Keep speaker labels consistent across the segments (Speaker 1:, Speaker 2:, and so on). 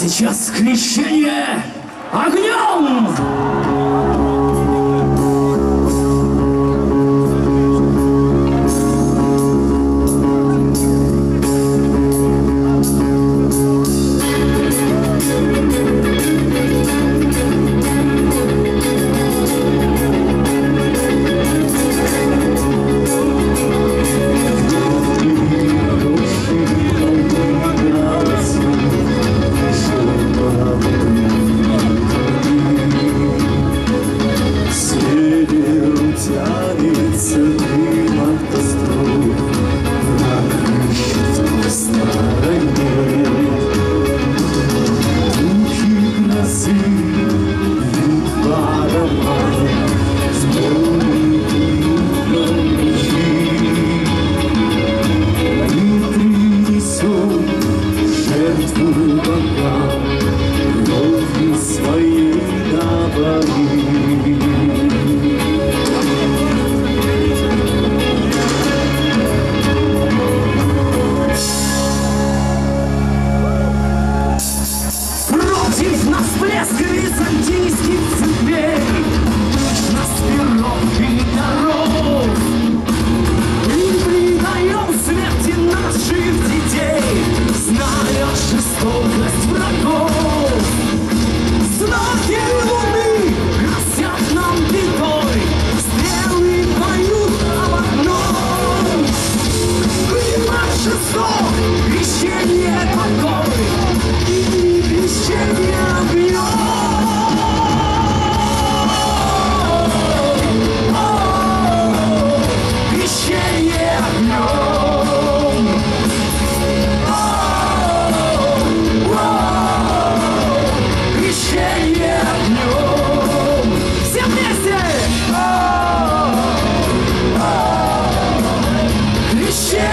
Speaker 1: сейчас крещение огнем!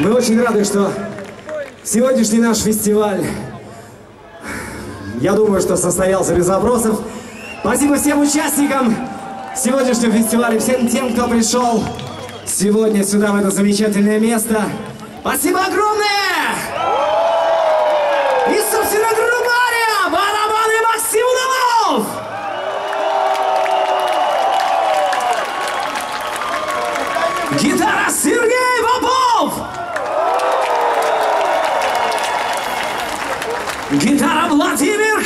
Speaker 2: Мы
Speaker 3: очень рады, что сегодняшний наш фестиваль, я думаю, что состоялся без вопросов. Спасибо всем участникам сегодняшнего фестиваля, всем тем, кто пришел сегодня сюда, в это замечательное место. Спасибо огромное! И, собственно говоря, Allah Teala'ya